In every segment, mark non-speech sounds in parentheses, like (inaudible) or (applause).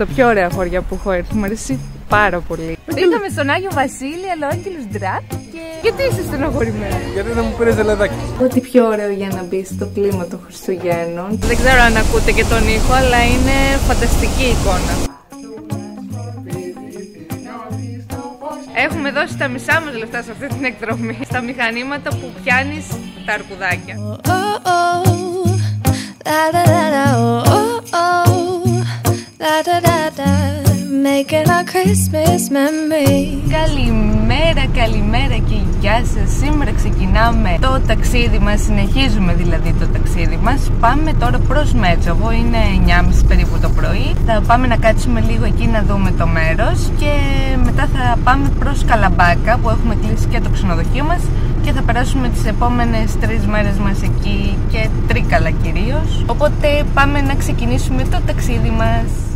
τα πιο ωραία χωριά που έχω έρθει. Μου αρέσει πάρα πολύ. Ήρθαμε στον Άγιο Βασίλη, αλλά ο Άγγελος Ντράκ και... Γιατί είσαι στενοχωρημένη; Γιατί δεν μου πήρες ζελεδάκι. Ό,τι πιο ωραίο για να μπεις στο κλίμα των Χριστουγέννων. Δεν ξέρω αν ακούτε και τον ήχο, αλλά είναι φανταστική εικόνα. Έχουμε δώσει τα μισά μας λεφτά σε αυτή την εκδρομή Στα μηχανήματα που πιάνεις τα αρκουδάκια Καλημέρα, καλημέρα και γεια σας. Σήμερα ξεκινάμε το ταξίδι μας Συνεχίζουμε δηλαδή το ταξίδι μας. Πάμε τώρα προς Μέτσοβο Είναι 9.30 περίπου το πρωί. Θα πάμε να κάτσουμε λίγο εκεί να δούμε το μέρος Και μετά θα πάμε προς Καλαμπάκα Που έχουμε κλείσει και το ξενοδοχείο μας Και θα περάσουμε τις επόμενες τρεις μέρες μας εκεί Και τρίκαλα κυρίως. Οπότε πάμε να ξεκινήσουμε το ταξίδι μας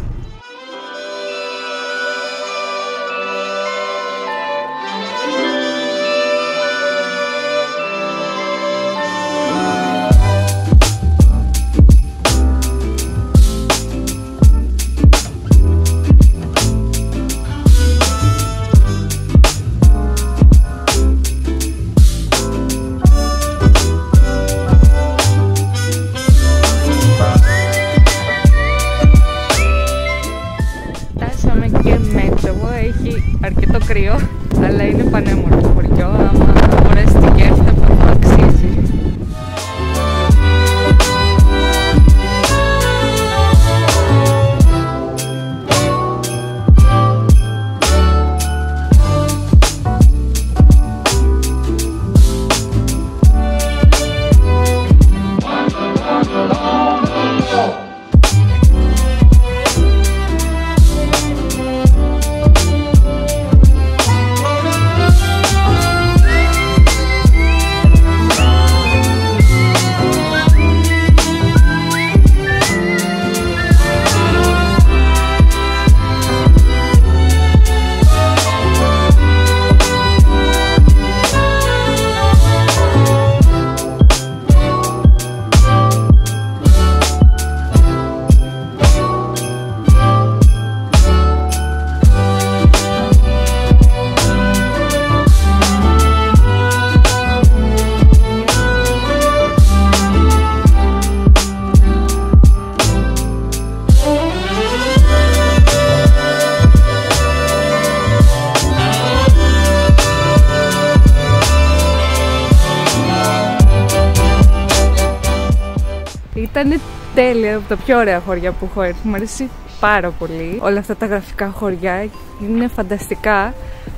Ήταν τέλεια, από τα πιο ωραία χωριά που έχω έρθει. Μου αρέσει πάρα πολύ. Όλα αυτά τα γραφικά χωριά είναι φανταστικά.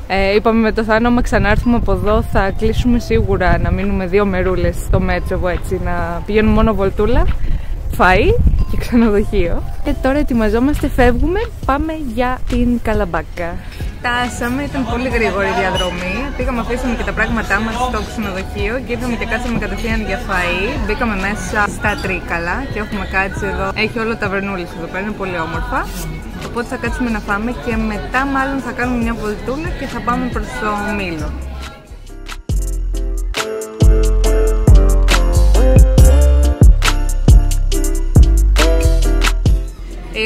Ε, είπαμε με το Θάνο, άμα ξανάρθουμε από εδώ θα κλείσουμε σίγουρα να μείνουμε δύο μερούλες στο Μέτσοβο έτσι, να πηγαίνουμε μόνο βολτούλα, φαΐ και ξενοδοχείο. Και τώρα ετοιμαζόμαστε, φεύγουμε, πάμε για την Καλαμπάκα. Φτάσαμε, ήταν πολύ γρήγορη η διαδρομή. Πήγαμε, αφήσαμε και τα πράγματά μας στο ξενοδοχείο και ήρθαμε και κάτσαμε κατευθείαν για φαΐ. Μπήκαμε μέσα στα Τρίκαλα και έχουμε κάτσει εδώ. Έχει όλο τα βερνούλη εδώ πέρα, είναι πολύ όμορφα. Οπότε θα κάτσουμε να φάμε και μετά μάλλον θα κάνουμε μια βολτούλα και θα πάμε προς το Μήλο.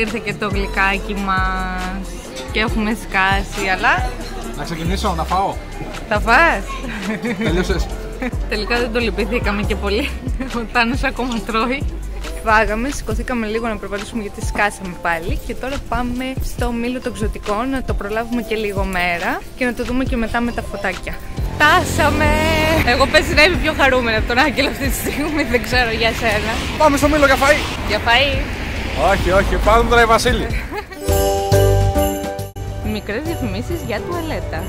Ήρθε και το γλυκάκι μας και έχουμε σκάσει, αλλά Να ξεκινήσω, να φάω. θα φας. Τελείωσες. Τελικά δεν το λυπηθήκαμε και πολύ. Ο Τάνος ακόμα τρώει. Φάγαμε, σηκωθήκαμε λίγο να περπατήσουμε γιατί σκάσαμε πάλι και τώρα πάμε στο μήλο των ξωτικών να το προλάβουμε και λίγο μέρα και να το δούμε και μετά με τα φωτάκια. Φτάσαμε! Εγώ πες να είμαι πιο χαρούμενη από τον Άγγελο αυτή τη στιγμή, δεν ξέρω για σένα. Πάμε στο μήλο για φαΐ. Για φαΐ. Όχι, όχι, πάμε τώρα η Βασίλη. Μικρές διαφημίσεις για τουαλέτα.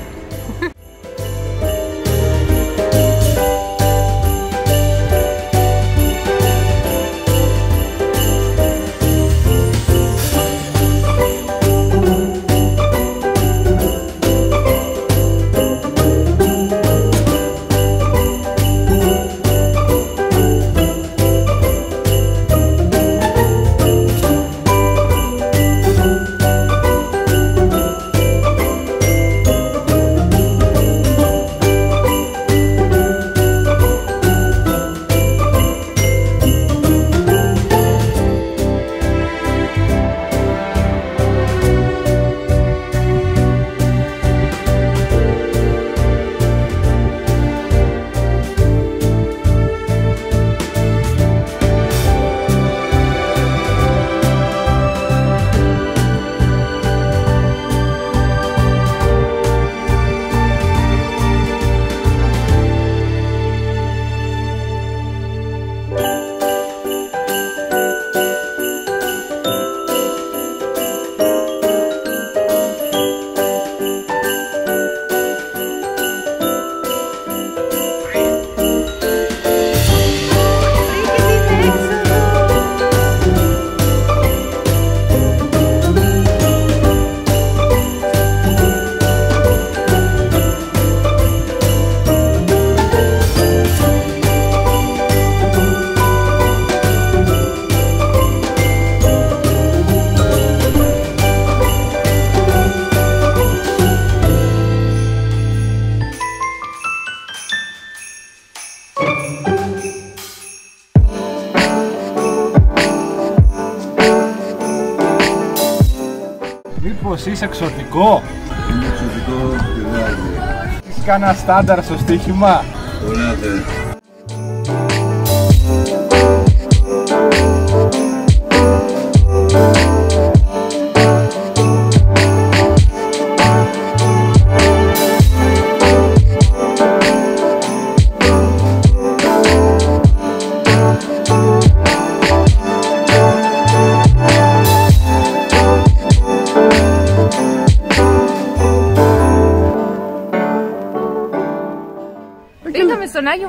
Εξωτικό. Είναι εξωτικό και δεν αρκεί. Έχεις κάνα στάνταρ στο στοίχημα; Ωραία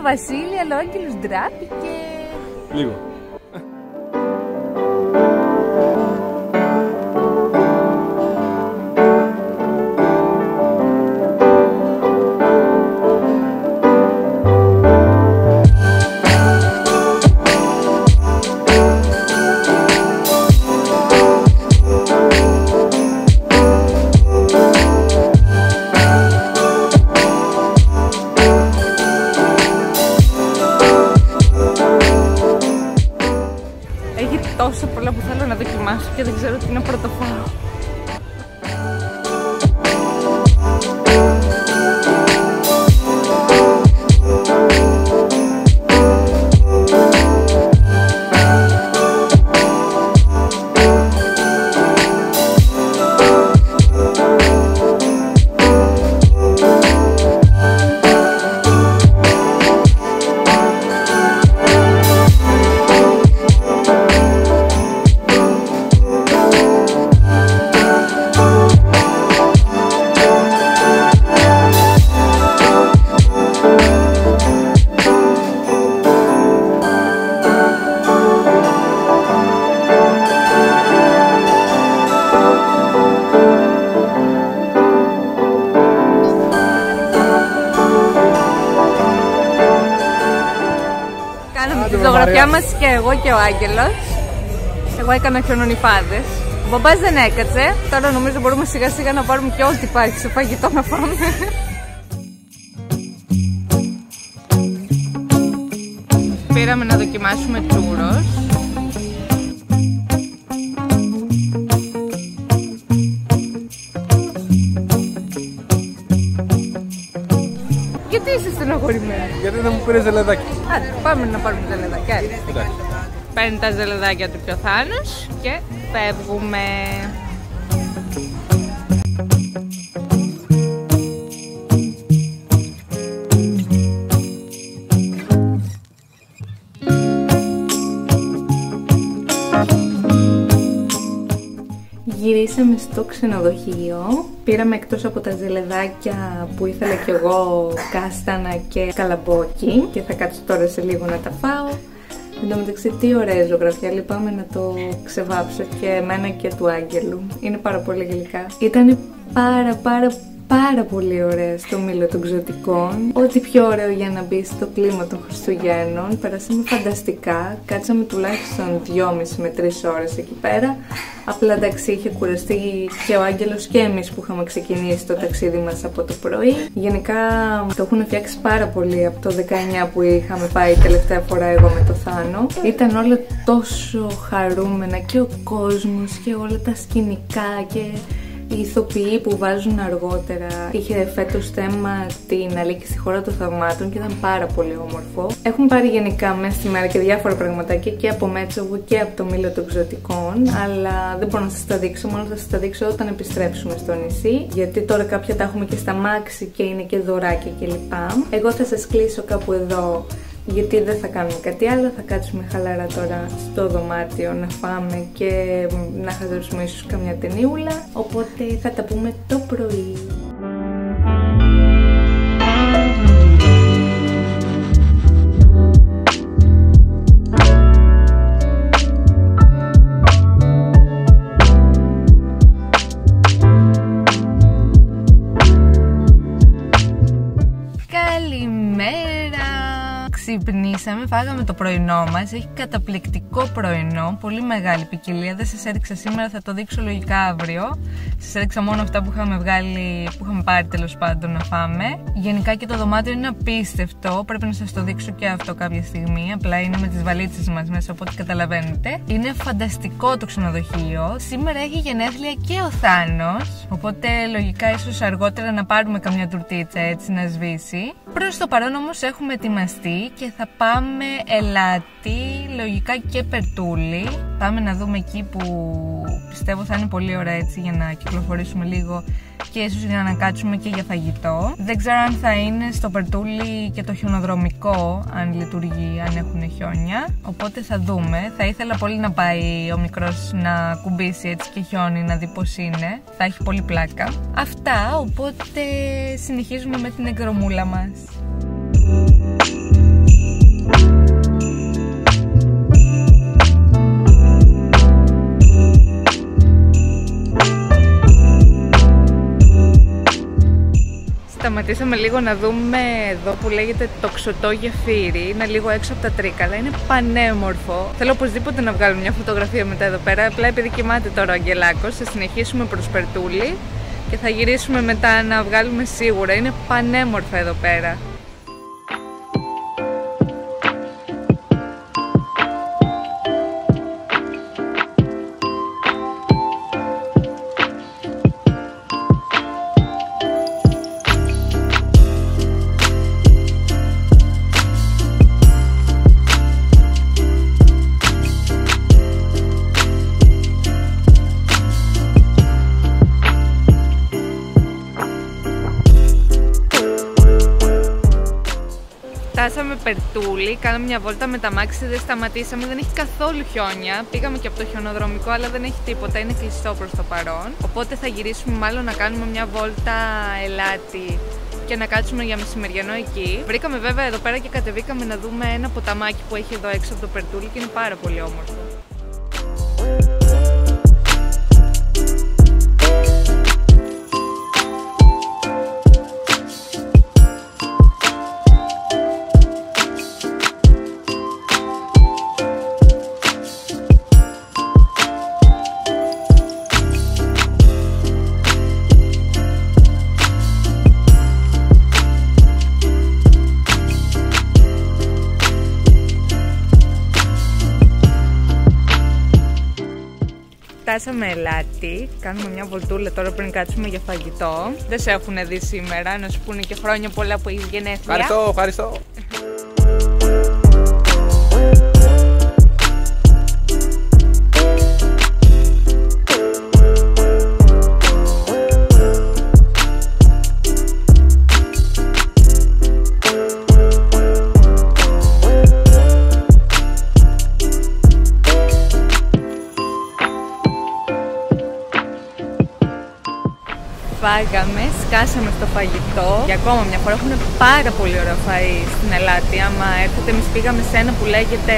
Βασίλη, αλλά ο Άγγελος ντράπηκε. Λίγο. Και εγώ και ο Άγγελος. Εγώ έκανα χιονονιφάδες. Ο μπαμπάς δεν έκατσε. Τώρα νομίζω μπορούμε σιγά σιγά να πάρουμε και ό,τι υπάρχει σε φαγητό να φάμε. Πήραμε να δοκιμάσουμε τσούρος. Γιατί είσαι στενοχωρημένη; Γιατί δεν μου πήρες ζελεδάκι. Άντε, πάμε να πάρουμε ζελεδάκια. Εντάξει. Παίρνει τα ζελεδάκια του πιο Θάνος και φεύγουμε. Γυρίσαμε στο ξενοδοχείο. Πήραμε εκτός από τα ζελεδάκια που ήθελα κι εγώ κάστανα και καλαμπόκι και θα κάτσω τώρα σε λίγο να τα φάω. Εν τω μεταξύ, τι ωραία ζωγραφιά. Λυπάμαι να το ξεβάψω και εμένα και του Άγγελου. Είναι πάρα πολύ γλυκά. Ήταν πάρα πάρα πάρα πολύ ωραία στο μήλο των ξωτικών. Ό,τι πιο ωραίο για να μπει στο κλίμα των Χριστουγέννων. Περάσαμε φανταστικά. Κάτσαμε τουλάχιστον 2,5 με 3 ώρες εκεί πέρα. Απλά εντάξει, είχε κουραστεί και ο Άγγελος και εμείς που είχαμε ξεκινήσει το ταξίδι μας από το πρωί. Γενικά το έχουν φτιάξει πάρα πολύ από το 19 που είχαμε πάει τελευταία φορά εγώ με το Θάνο. Ήταν όλα τόσο χαρούμενα και ο κόσμος και όλα τα σκηνικά και οι ηθοποιοί που βάζουν αργότερα είχε φέτος θέμα την Αλίκη στη χώρα των θαυμάτων και ήταν πάρα πολύ όμορφο. Έχουν πάρει γενικά μέσα στη μέρα και διάφορα πραγματάκια και από Μέτσοβο και από το Μήλο των Ξωτικών, αλλά δεν μπορώ να σας τα δείξω, μόνο θα σας τα δείξω όταν επιστρέψουμε στο νησί. Γιατί τώρα κάποια τα έχουμε και στα μάξι και είναι και δωράκια κλπ. Εγώ θα σας κλείσω κάπου εδώ γιατί δεν θα κάνουμε κάτι άλλο, θα κάτσουμε χαλαρά τώρα στο δωμάτιο να φάμε και να χαζέψουμε ίσως καμιά ταινίουλα, οπότε θα τα πούμε το πρωί. Ξυπνήσαμε, φάγαμε το πρωινό μας. Έχει καταπληκτικό πρωινό, πολύ μεγάλη ποικιλία. Δεν σας έδειξα σήμερα, θα το δείξω λογικά αύριο. Σας έδειξα μόνο αυτά που είχαμε βγάλει, που είχαμε πάρει τέλος πάντων να φάμε. Γενικά και το δωμάτιο είναι απίστευτο. Πρέπει να σας το δείξω και αυτό κάποια στιγμή. Απλά είναι με τις βαλίτσες μας μέσα, οπότε καταλαβαίνετε. Είναι φανταστικό το ξενοδοχείο. Σήμερα έχει γενέθλια και ο Θάνος. Οπότε λογικά ίσως αργότερα να πάρουμε καμιά τουρτίτσα έτσι να σβήσει. Προς το παρόν όμως έχουμε ετοιμαστεί και θα πάμε ελάτι, λογικά και περτούλι. Πάμε να δούμε εκεί που πιστεύω θα είναι πολύ ωραία έτσι για να κυκλοφορήσουμε λίγο και ίσως για να κάτσουμε και για φαγητό. Δεν ξέρω αν θα είναι στο Περτούλι και το χιονοδρομικό, αν λειτουργεί, αν έχουν χιόνια. Οπότε θα δούμε. Θα ήθελα πολύ να πάει ο μικρός να κουμπίσει έτσι και χιόνι, να δει πώς είναι. Θα έχει πολύ πλάκα. Αυτά, οπότε συνεχίζουμε με την εκδρομούλα μας. Σταματήσαμε λίγο να δούμε εδώ που λέγεται το ξωτό γεφύρι. Είναι λίγο έξω από τα τρίκαλα. Είναι πανέμορφο. Θέλω οπωσδήποτε να βγάλω μια φωτογραφία μετά εδώ πέρα. Απλά επειδή κοιμάται τώρα ο Αγγελάκος, θα συνεχίσουμε προς Περτούλη και θα γυρίσουμε μετά να βγάλουμε σίγουρα. Είναι πανέμορφα εδώ πέρα. Φτάσαμε Περτούλη, κάναμε μια βόλτα με τα μάξι, δεν σταματήσαμε, δεν έχει καθόλου χιόνια. Πήγαμε και από το χιονοδρομικό, αλλά δεν έχει τίποτα, είναι κλειστό προς το παρόν. Οπότε θα γυρίσουμε μάλλον να κάνουμε μια βόλτα ελάτι και να κάτσουμε για μεσημεριανό εκεί. Βρήκαμε βέβαια εδώ πέρα και κατεβήκαμε να δούμε ένα ποταμάκι που έχει εδώ έξω από το Περτούλη και είναι πάρα πολύ όμορφο. Φτάσαμε ελάτι, κάνουμε μια βολτούλα τώρα πριν κάτσουμε για φαγητό. Δεν σε έχουν δει σήμερα, να σου πούνε και χρόνια πολλά που έχει γενέθλια. Ευχαριστώ, ευχαριστώ. Φάγαμε, σκάσαμε στο φαγητό και ακόμα μια φορά έχουν πάρα πολύ ωραίο φαΐ στην Ελλάδα. Άμα έρχεται, εμείς πήγαμε σε ένα που λέγεται.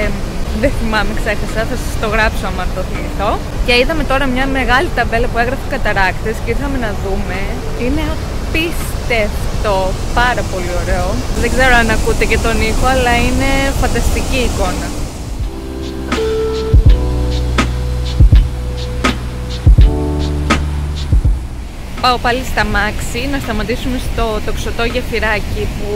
Δεν θυμάμαι, ξέχασα, θα σας το γράψω άμα το θυμηθώ. Και είδαμε τώρα μια μεγάλη ταμπέλα που έγραφε καταράκτες και ήρθαμε να δούμε. Είναι απίστευτο, πάρα πολύ ωραίο. Δεν ξέρω αν ακούτε και τον ήχο, αλλά είναι φανταστική εικόνα. Πάω πάλι στα μάξι να σταματήσουμε στο τοξωτό γεφυράκι που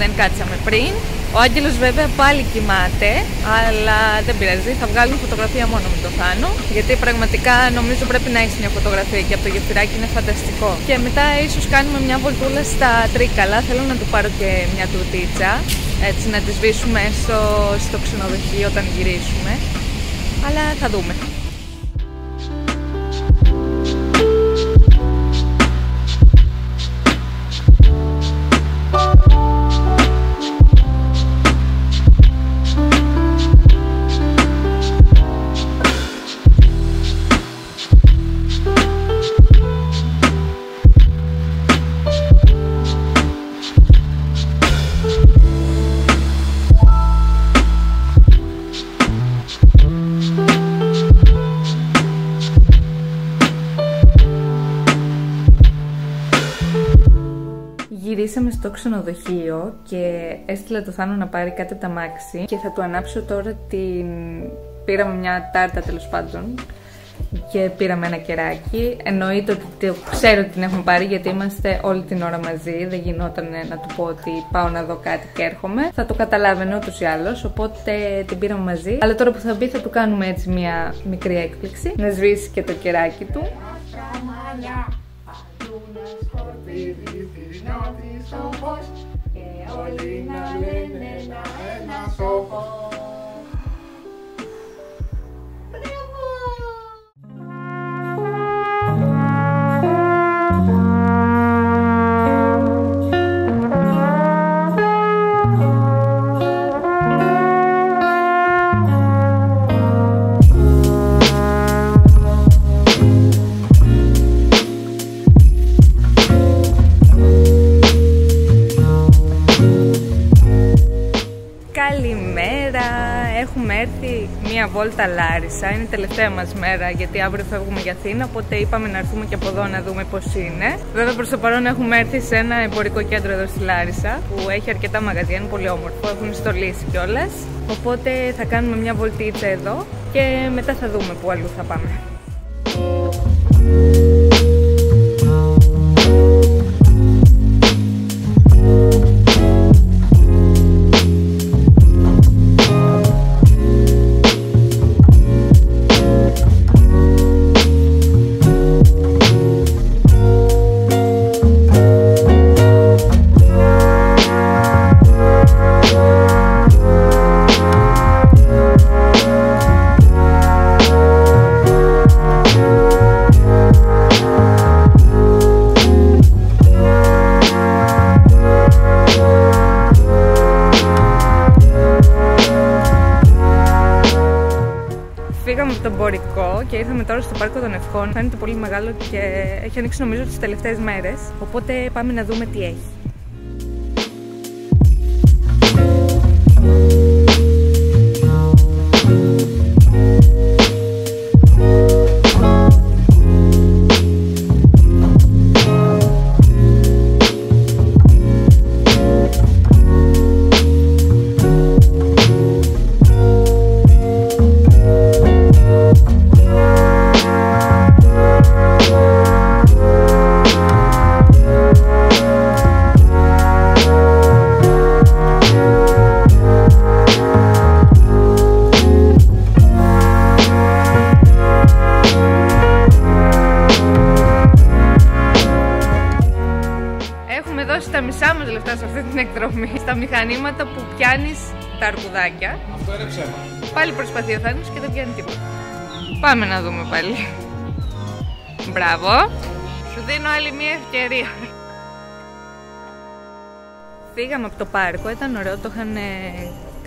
δεν κάτσαμε πριν. Ο Άγγελος βέβαια πάλι κοιμάται, αλλά δεν πειράζει, θα βγάλουμε φωτογραφία μόνο με το Θάνο, γιατί πραγματικά νομίζω πρέπει να έχεις μια φωτογραφία και από το γεφυράκι είναι φανταστικό. Και μετά ίσως κάνουμε μια βολτούλα στα Τρίκαλα, θέλω να του πάρω και μια τουρτίτσα, έτσι να τη σβήσουμε στο, στο ξενοδοχείο όταν γυρίσουμε, αλλά θα δούμε. Ξενοδοχείο και έστειλα το Θάνο να πάρει κάτι από τα μάξι και θα του ανάψω τώρα την... Πήραμε μια τάρτα τέλος πάντων και πήραμε ένα κεράκι. Εννοείται ότι το ξέρω ότι την έχουμε πάρει γιατί είμαστε όλη την ώρα μαζί. Δεν γινόταν να του πω ότι πάω να δω κάτι και έρχομαι. Θα το καταλάβαινε ούτως ή άλλως. Οπότε την πήραμε μαζί. Αλλά τώρα που θα μπει θα του κάνουμε έτσι μια μικρή έκπληξη. Να σβήσει και το κεράκι του. If not be so much, yeah, only na le na na na so far. Μία βόλτα Λάρισα. Είναι η τελευταία μας μέρα γιατί αύριο φεύγουμε για Αθήνα. Οπότε είπαμε να έρθουμε και από εδώ να δούμε πώς είναι. Βέβαια προς το παρόν έχουμε έρθει σε ένα εμπορικό κέντρο εδώ στη Λάρισα που έχει αρκετά μαγαζιά, είναι πολύ όμορφο. Έχουν στολίσει κιόλας. Οπότε θα κάνουμε μια βολτίτσα εδώ και μετά θα δούμε που αλλού θα πάμε. Από τον Μπορικό και ήρθαμε τώρα στο Πάρκο των Ευχών. Φαίνεται πολύ μεγάλο και έχει ανοίξει νομίζω τις τελευταίες μέρες. Οπότε πάμε να δούμε τι έχει. Μηχανήματα που πιάνεις τα αρκουδάκια. Αυτό είναι ψέμα. Πάλι προσπαθεί ο Θάνος και δεν πιάνει τίποτα. Πάμε να δούμε πάλι. Μπράβο. Σου δίνω άλλη μία ευκαιρία. Φύγαμε από το πάρκο, ήταν ωραίο, το είχαν ε,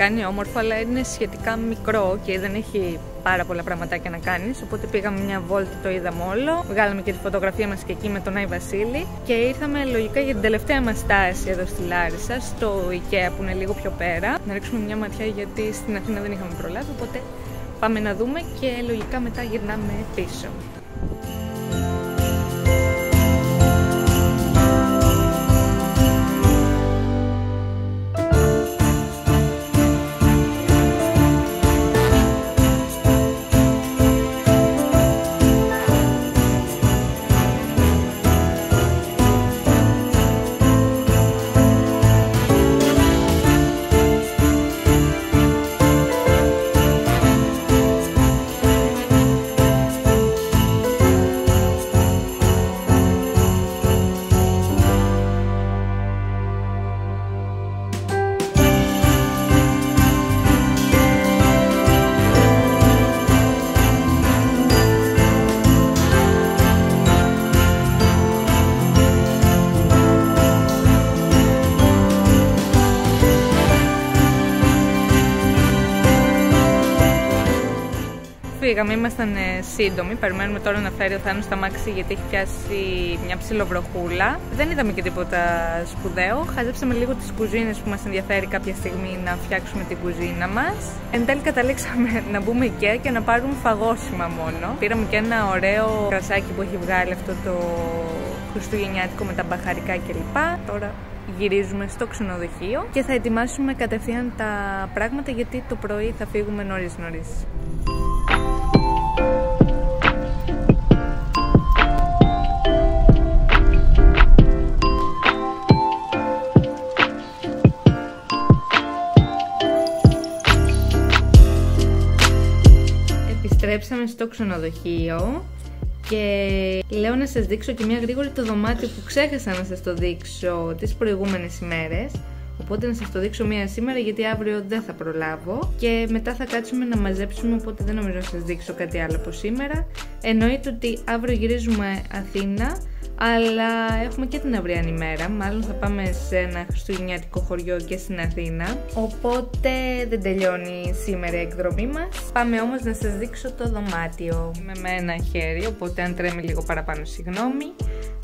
κάνει όμορφο, αλλά είναι σχετικά μικρό και δεν έχει πάρα πολλά πραγματάκια να κάνεις. Οπότε πήγαμε μια βόλτα, το είδαμε όλο. Βγάλαμε και τη φωτογραφία μας και εκεί με τον Άι Βασίλη. Και ήρθαμε λογικά για την τελευταία μας στάση εδώ στη Λάρισα, στο IKEA που είναι λίγο πιο πέρα. Να ρίξουμε μια ματιά γιατί στην Αθήνα δεν είχαμε προλάβει. Οπότε πάμε να δούμε και λογικά μετά γυρνάμε πίσω. Φύγαμε, ήμασταν ε, σύντομοι. Περιμένουμε τώρα να φέρει ο Θάνος στα μάξι γιατί έχει πιάσει μια ψιλοβροχούλα. Δεν είδαμε και τίποτα σπουδαίο. Χαζέψαμε λίγο τις κουζίνες που μας ενδιαφέρει κάποια στιγμή να φτιάξουμε την κουζίνα μας. Εν τέλει καταλήξαμε (laughs) να μπούμε IKEA και να πάρουμε φαγόσιμα μόνο. Πήραμε και ένα ωραίο κρασάκι που έχει βγάλει αυτό το χριστουγεννιάτικο με τα μπαχαρικά κλπ. Τώρα γυρίζουμε στο ξενοδοχείο και θα ετοιμάσουμε κατευθείαν τα πράγματα γιατί το πρωί θα φύγουμε νωρίς νωρίς. Φτάσαμε στο ξενοδοχείο και λέω να σας δείξω και μια γρήγορη το δωμάτιο που ξέχασα να σας το δείξω τις προηγούμενες ημέρες Οπότε να σας το δείξω μία σήμερα γιατί αύριο δεν θα προλάβω και μετά θα κάτσουμε να μαζέψουμε οπότε δεν νομίζω να σας δείξω κάτι άλλο από σήμερα. Εννοείται ότι αύριο γυρίζουμε Αθήνα αλλά έχουμε και την αυριανή μέρα, μάλλον θα πάμε σε ένα χριστουγεννιάτικο χωριό και στην Αθήνα, οπότε δεν τελειώνει σήμερα η εκδρομή μας. Πάμε όμως να σας δείξω το δωμάτιο. Είμαι με ένα χέρι, οπότε αν τρέμει λίγο παραπάνω συγγνώμη.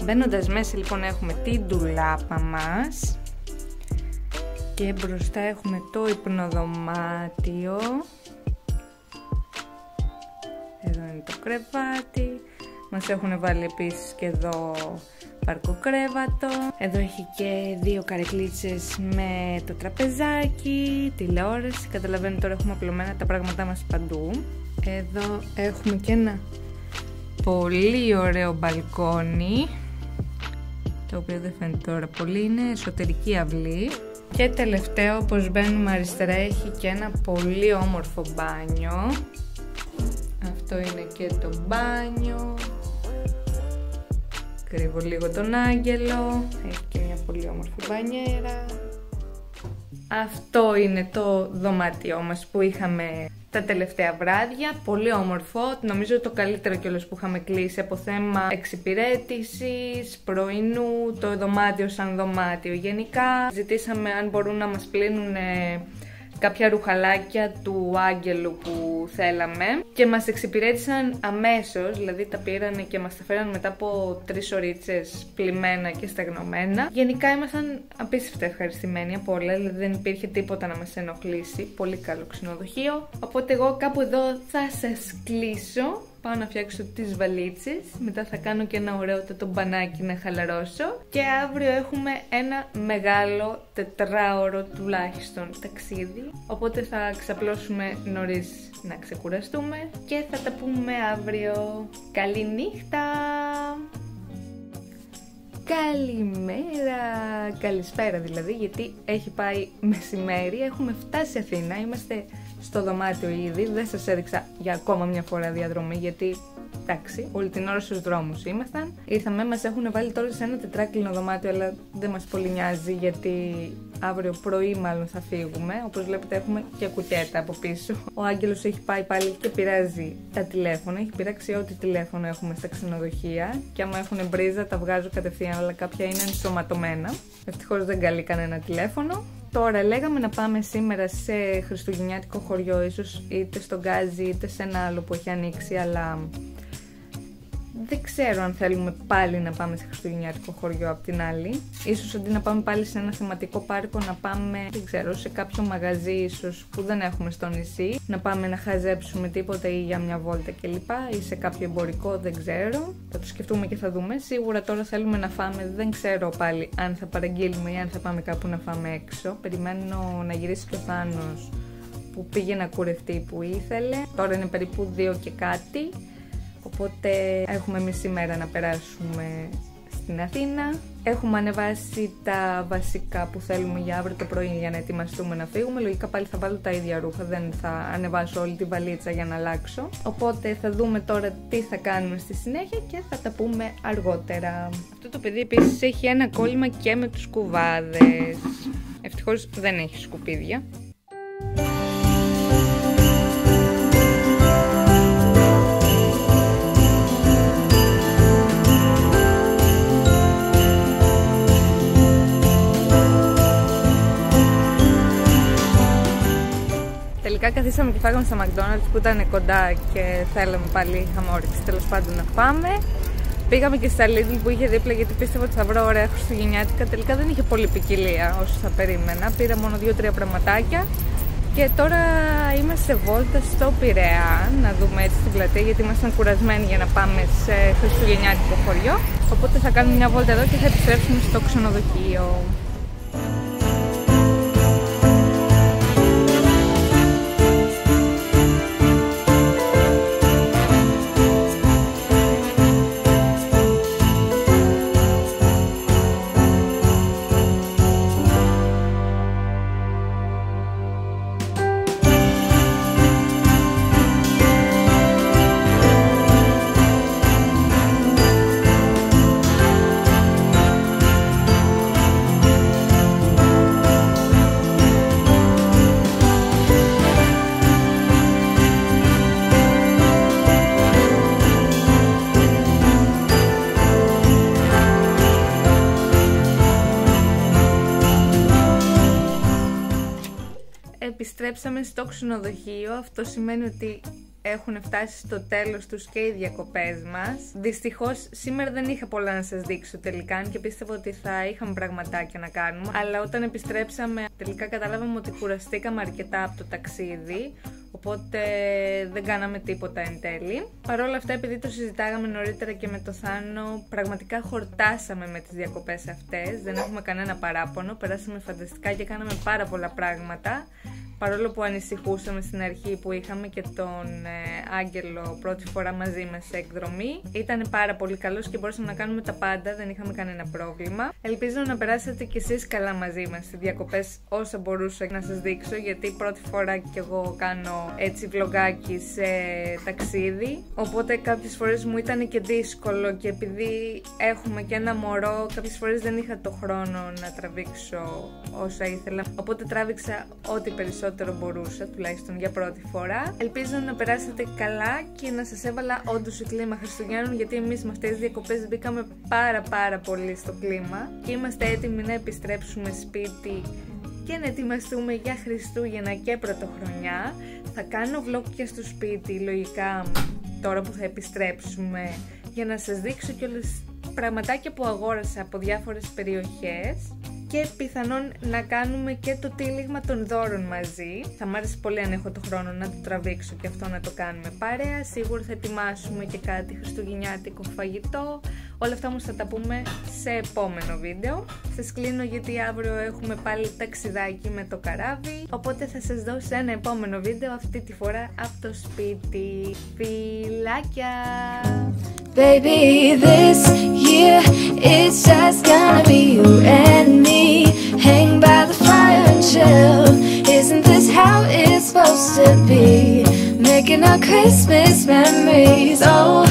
Μπαίνοντας μέσα λοιπόν έχουμε την ντουλάπα μας και μπροστά έχουμε το υπνοδωμάτιο. Εδώ είναι το κρεβάτι. Μας έχουν βάλει επίσης και εδώ παρκοκρέβατο. Εδώ έχει και δύο καρεκλίτσες με το τραπεζάκι τηλεόραση, καταλαβαίνετε τώρα έχουμε απλωμένα τα πράγματά μας παντού. Εδώ έχουμε και ένα πολύ ωραίο μπαλκόνι το οποίο δεν φαίνεται τώρα πολύ είναι εσωτερική αυλή και τελευταίο, όπως μπαίνουμε αριστερά, έχει και ένα πολύ όμορφο μπάνιο. Αυτό είναι και το μπάνιο. Κρύβω λίγο τον άγγελο. Έχει και μια πολύ όμορφη μπανιέρα. Αυτό είναι το δωμάτιό μας που είχαμε τα τελευταία βράδια. Πολύ όμορφο. Νομίζω το καλύτερο κιόλας που είχαμε κλείσει από θέμα εξυπηρέτησης, πρωινού, το δωμάτιο σαν δωμάτιο. Γενικά ζητήσαμε αν μπορούν να μας πλύνουν κάποια ρουχαλάκια του άγγελου που θέλαμε και μας εξυπηρέτησαν αμέσως, δηλαδή τα πήρανε και μας τα φέραν μετά από τρεις ωρίτσες πλημμένα και στεγνωμένα. Γενικά ήμασταν απίστευτα ευχαριστημένοι από όλα, δηλαδή δεν υπήρχε τίποτα να μας ενοχλήσει, πολύ καλό ξενοδοχείο. Οπότε εγώ κάπου εδώ θα σας κλείσω πάω να φτιάξω τις βαλίτσες, μετά θα κάνω και ένα ωραίο μπανάκι να χαλαρώσω και αύριο έχουμε ένα μεγάλο τετράωρο τουλάχιστον ταξίδι, οπότε θα ξαπλώσουμε νωρίς να ξεκουραστούμε και θα τα πούμε αύριο. Καλή νύχτα! Καλημέρα, καλησπέρα δηλαδή, γιατί έχει πάει μεσημέρι, έχουμε φτάσει Αθήνα, είμαστε στο δωμάτιο ήδη. Δεν σας έδειξα για ακόμα μια φορά διαδρομή γιατί εντάξει, όλη την ώρα στους δρόμους ήμασταν. Ήρθαμε, μας έχουν βάλει τώρα σε ένα τετράκλινο δωμάτιο, αλλά δεν μας πολύ νοιάζει γιατί αύριο πρωί μάλλον θα φύγουμε. Όπως βλέπετε, έχουμε και κουκέτα από πίσω. Ο Άγγελος έχει πάει πάλι και πειράζει τα τηλέφωνα. Έχει πειράξει ό,τι τηλέφωνο έχουμε στα ξενοδοχεία. Και άμα έχουν μπρίζα, τα βγάζω κατευθείαν, αλλά κάποια είναι ενσωματωμένα. Ευτυχώς δεν καλεί κανένα τηλέφωνο. Τώρα λέγαμε να πάμε σήμερα σε χριστουγεννιάτικο χωριό, ίσως είτε στον Γκάζι είτε σε ένα άλλο που έχει ανοίξει, αλλά δεν ξέρω αν θέλουμε πάλι να πάμε σε χριστουγεννιάτικο χωριό απ' την άλλη. Ίσως αντί να πάμε πάλι σε ένα θεματικό πάρκο να πάμε, δεν ξέρω, σε κάποιο μαγαζί ίσως που δεν έχουμε στο νησί. Να πάμε να χαζέψουμε τίποτα ή για μια βόλτα κλπ. Ή σε κάποιο εμπορικό, δεν ξέρω. Θα το σκεφτούμε και θα δούμε. Σίγουρα τώρα θέλουμε να φάμε, δεν ξέρω πάλι αν θα παραγγείλουμε ή αν θα πάμε κάπου να φάμε έξω. Περιμένω να γυρίσει και ο Θάνος που πήγε να κουρευτεί που ήθελε. Τώρα είναι περίπου 2 και κάτι. Οπότε έχουμε εμείς σήμερα να περάσουμε στην Αθήνα. Έχουμε ανεβάσει τα βασικά που θέλουμε για αύριο το πρωί για να ετοιμαστούμε να φύγουμε. Λογικά πάλι θα βάλω τα ίδια ρούχα, δεν θα ανεβάσω όλη τη βαλίτσα για να αλλάξω. Οπότε θα δούμε τώρα τι θα κάνουμε στη συνέχεια και θα τα πούμε αργότερα. Αυτό το παιδί επίσης έχει ένα κόλλημα και με τους κουβάδες. Ευτυχώς δεν έχει σκουπίδια. Τελικά καθίσαμε και φάγαμε στα McDonald's που ήταν κοντά και θέλαμε πάλι, είχαμε όρεξη τέλος πάντων να πάμε. Πήγαμε και στα Lidl που είχε δίπλα γιατί πίστευα ότι θα βρω ωραία χριστουγεννιάτικα. Τελικά δεν είχε πολύ ποικιλία όσο θα περίμενα. Πήρα μόνο δύο-τρία πραγματάκια. Και τώρα είμαστε σε βόλτα στο Πειραιά να δούμε έτσι την πλατεία γιατί ήμασταν κουρασμένοι για να πάμε σε χριστουγεννιάτικο χωριό. Οπότε θα κάνουμε μια βόλτα εδώ και θα επιστρέψουμε στο ξενοδοχείο. Επιστρέψαμε στο ξενοδοχείο. Αυτό σημαίνει ότι έχουν φτάσει στο τέλος τους και οι διακοπές μας. Δυστυχώς σήμερα δεν είχα πολλά να σας δείξω τελικά και πίστευα ότι θα είχαμε πραγματάκια να κάνουμε. Αλλά όταν επιστρέψαμε τελικά καταλάβαμε ότι κουραστήκαμε αρκετά από το ταξίδι. Οπότε δεν κάναμε τίποτα εν τέλει. Παρ' όλα αυτά, επειδή το συζητάγαμε νωρίτερα και με το Θάνο, πραγματικά χορτάσαμε με τις διακοπές αυτές. Δεν έχουμε κανένα παράπονο, περάσαμε φανταστικά και κάναμε πάρα πολλά πράγματα παρόλο που ανησυχούσαμε στην αρχή που είχαμε και τον ε, Άγγελο πρώτη φορά μαζί μας σε εκδρομή ήταν πάρα πολύ καλός και μπορούσαμε να κάνουμε τα πάντα, δεν είχαμε κανένα πρόβλημα. Ελπίζω να περάσετε κι εσείς καλά μαζί μας σε διακοπές όσο μπορούσα να σας δείξω γιατί πρώτη φορά κι εγώ κάνω έτσι βλογάκι σε ταξίδι. Οπότε κάποιες φορές μου ήταν και δύσκολο και επειδή έχουμε και ένα μωρό κάποιες φορές δεν είχα το χρόνο να τραβήξω όσα ήθελα. Οπότε τράβηξα ό,τι περισσότερο περισσότερο μπορούσα, τουλάχιστον για πρώτη φορά. Ελπίζω να περάσετε καλά και να σας έβαλα όντως σε κλίμα Χριστουγέννων γιατί εμείς με αυτές τις διακοπές μπήκαμε πάρα πάρα πολύ στο κλίμα και είμαστε έτοιμοι να επιστρέψουμε σπίτι και να ετοιμαστούμε για Χριστούγεννα και Πρωτοχρονιά. Θα κάνω vlog και στο σπίτι, λογικά τώρα που θα επιστρέψουμε, για να σας δείξω και όλες πραγματάκια που αγόρασα από διάφορες περιοχές και πιθανόν να κάνουμε και το τύλιγμα των δώρων μαζί. Θα μ' άρεσε πολύ αν έχω το χρόνο να το τραβήξω και αυτό να το κάνουμε παρέα. Σίγουρα θα ετοιμάσουμε και κάτι χριστουγεννιάτικο φαγητό. Όλα αυτά όμως θα τα πούμε σε επόμενο βίντεο. Σας κλείνω γιατί αύριο έχουμε πάλι ταξιδάκι με το καράβι, οπότε θα σας δώσω ένα επόμενο βίντεο αυτή τη φορά από το σπίτι. Φιλάκια! Baby, this year it's just gonna be you and me Hang by the fire and chill Isn't this how it's supposed to be? Making our Christmas memories, oh